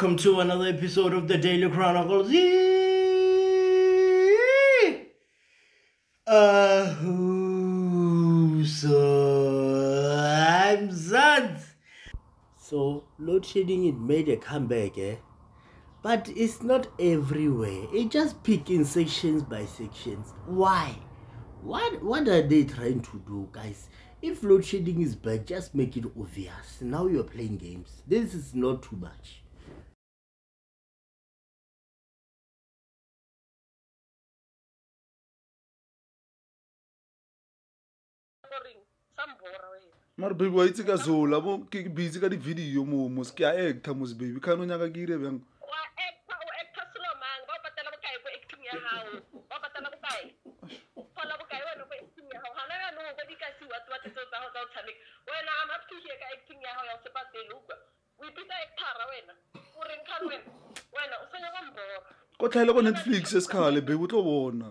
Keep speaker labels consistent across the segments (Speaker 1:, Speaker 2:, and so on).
Speaker 1: welcome to another episode of the Daily Chronicles. Uh, so I'm Zant. So load shedding it made a comeback, eh? But it's not everywhere. It just pick in sections by sections. Why? What what are they trying to do, guys? If load shedding is bad, just make it obvious. Now you're playing games. This is not too much.
Speaker 2: mare baby wa itse ka zola bo ke bitse ka di-video mo mos ke a actor mos baby kgane o nyaka ke ire bjang
Speaker 3: go
Speaker 2: tlhaele ko netflix e sekgale babe o tlo bona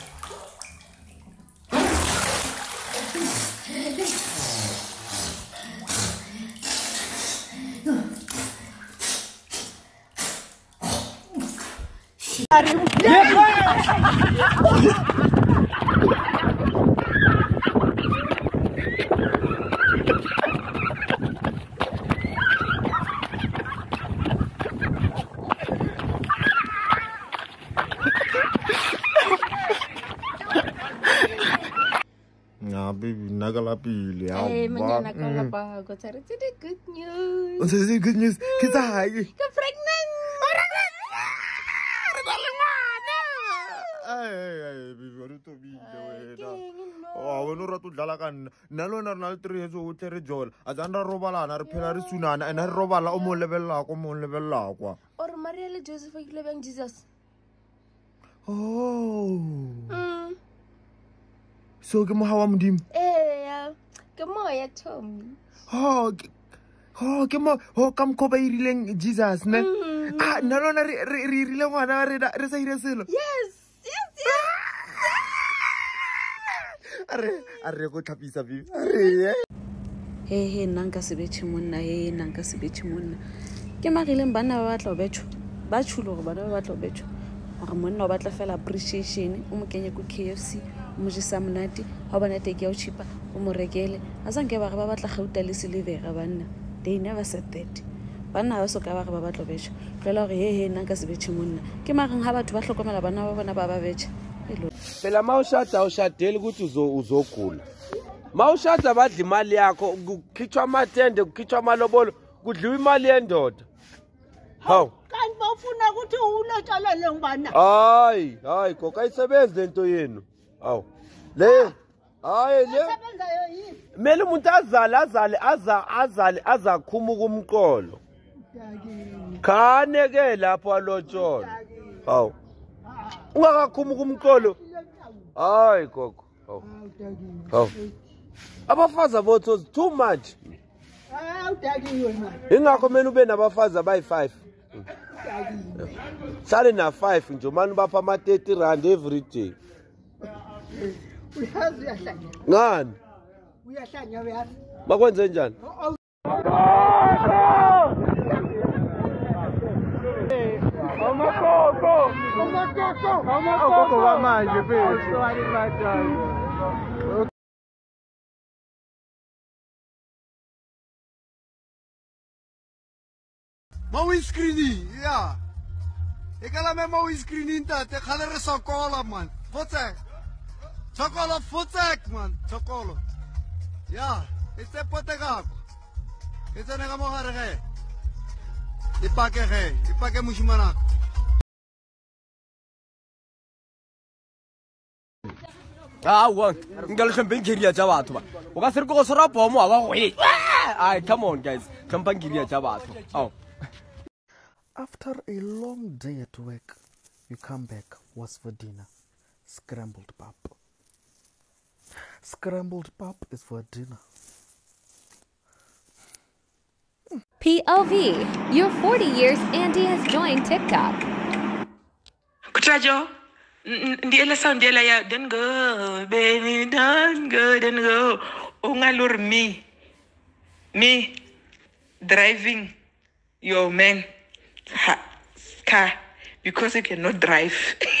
Speaker 4: lari. nagala pili eh, apa? Hmm. good news.
Speaker 5: Oh, good news. Kita
Speaker 4: lagi. pregnant.
Speaker 5: wena o rata o dlala ka nna nna le wena re na le three yetso otlhe re jola a tsan ra robalana re phela re sunana ande re robala o mo lebelelakwa mo lebelelakwa
Speaker 4: ore maria le joseph kilebang jesus o
Speaker 5: so ke moga wa modimo
Speaker 4: ke moya tommy
Speaker 5: o ka mokgwa ba irileng jesus ne nna le wena re irile ngwana re sa ire selo
Speaker 4: yes
Speaker 5: a re go tlhapisa
Speaker 6: ehe eh? nna nka sebetšhe monna ee nna nka sebetšhe monna ke magileng banna ba batla go betšho ba tshule gore bana ba batla go betšho gore monna o batla fela appreciation o mo kenye ko k f c o mojesa monate ga o bona teke ya go chipa o mo rekele ga sanke bare ba batla gauta le selevera banna they never said that banna ga ba soka bare ba batla go betšha tlwela gore ehe nna nka sebetšhe monna ke mareng ga batho ba tlhokomela bana ba bona ba ba betšha
Speaker 7: phela mawushada awushadeli ukuthi uzogula mawushada badla imali yakho kukhitshwa amatende kukhitshwa amalobolo kudliwa imali yendoda hawu
Speaker 8: kanti bawufuna ukuthi ulotshalele ngubana
Speaker 7: hayi hayi gogo ayisebenzi le nto yenu hawu le hayi le kumele umuntu azale azale azale azakhumuka umqolo khane-ke lapho alotshola hawu ungakakhumuka umqolo hayi gogo ah, abafazi abotsotsi too much
Speaker 8: ah,
Speaker 7: yingakho mene ube nabafazi abayi-five hlale na-five nje umane ubapha ama-thirty rand every day ngani makwenze njani
Speaker 9: oh, oh. Calma, Coco! Calma, Coco! O Coco vai mais, gente. Estou animado. Mau screening, ya. Ikala me mau screening ta te khale re sokola man. Fotsek. Sokola fotsek
Speaker 7: man, sokolo. Ya, itse pote ka. Itse nega mau mo hare ge. Ipake ge, ipake mushimana. awa nka champagne carrier come on guys
Speaker 10: after a long day at work you come back what's for dinner scrambled pap scrambled pap is for dinner
Speaker 11: PLV, you're 40 years, Andy has joined TikTok.
Speaker 12: Kutrajo ndiela sound yela ya then go baby don't go then go ungalur me me driving your man ha, car because you cannot drive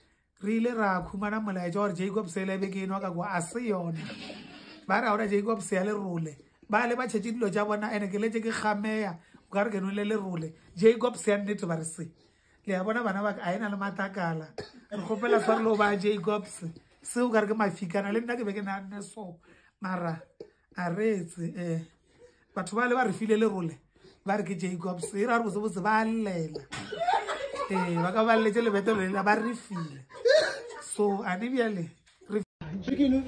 Speaker 13: re
Speaker 14: ile ra khumana molaetsa gore jacob seele beke eno a ka kwa a se yone ba re gaona jacob sea lerole ba le ba chetse dilo tja bona ande ke letse ke gameya o ka re keno le lerole jacob sea nnete ba re se le a bona bana baka a ena le matakala re gopela sa re le o ba jacobs seo ka re ke mafikana le nna ke beke na nne so mara a reetse um eh. batho ba le ba re file lerole ba re ke jacobs e ra gre bosebotse ba llela ee eh, ba ka ba lletse lebetelo lela ba re file So
Speaker 8: Anivia Chicken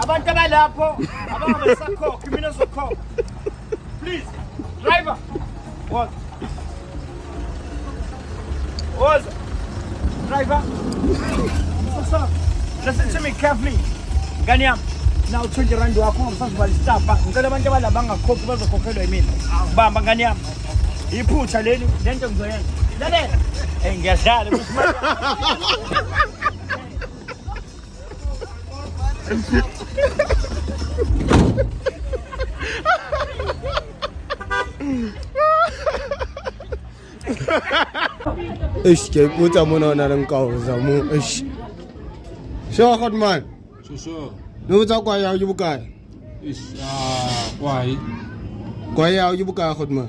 Speaker 15: abantu please driver woza woza driver listen to me carefully ngani yami na u-twenty rand wakho ungabisazibalistapa ngicela abantu abalaba bangakhokhi bazokhokhelwa yimina bamba iphutha leli lento ngizoyenza lalela hey ngiyadlala
Speaker 16: mano, gebe Mutter Mutter und einem Kausamu. Ich. Schau,
Speaker 17: Gottmann.
Speaker 16: Schau, schau. Nur sag, Guayau, Jubukai.
Speaker 17: Ich, ah, Guay.
Speaker 16: Guayau, Jubukai, Gottmann.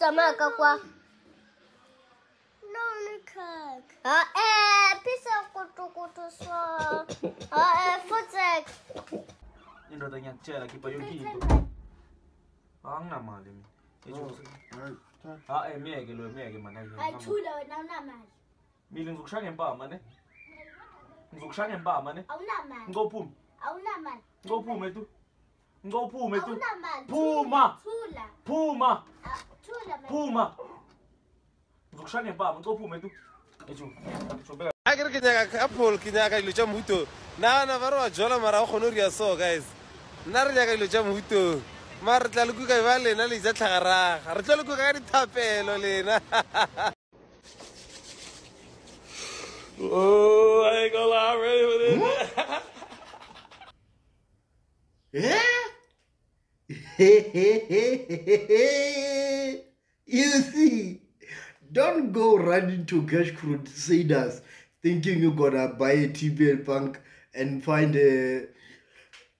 Speaker 16: Non 怎么
Speaker 17: 呱呱？Non kijk. Ah, eh, pizza cotto cotto
Speaker 16: so.
Speaker 17: Ah, oh, eh, futsek. Ini udah tanya cel lagi bayu gitu. Bang nama limi. Ah, eh, lo ke
Speaker 16: lu, mie ke
Speaker 15: mana? Ah, cula, nama nama. Milih zukshang yang pa mana?
Speaker 18: Zukshang yang
Speaker 15: pa mana? Aku nama. Engkau pum. Aku
Speaker 18: nama.
Speaker 15: Engkau
Speaker 18: pum
Speaker 15: itu. tu.
Speaker 18: pum
Speaker 15: itu.
Speaker 18: Puma.
Speaker 15: Puma.
Speaker 18: Puma. Puma.
Speaker 15: Rukushani ba, mko puma tu.
Speaker 7: Ejo. Agir kinyaga apple kinyaga ilucha mhuto. Na na varo ajola mara khonuri aso guys. Na re nyaga ilucha mhuto. Mara re tla le kuka ba lena le ja tlhagaraga. Re tla le kuka
Speaker 15: Oh, I ain't gonna lie, I'm ready for this.
Speaker 1: yeah? You see, don't go running to cash crusaders thinking you're gonna buy a TBL Bank and find a,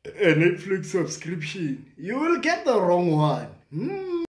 Speaker 1: a Netflix subscription. You will get the wrong one. Hmm.